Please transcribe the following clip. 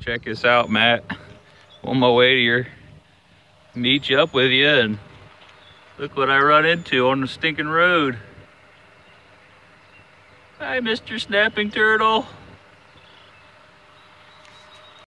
Check this out, Matt. On my way to your meet you up with you and look what I run into on the stinking road. Hi, Mr. Snapping Turtle.